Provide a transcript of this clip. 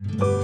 you